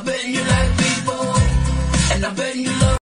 I bet your life.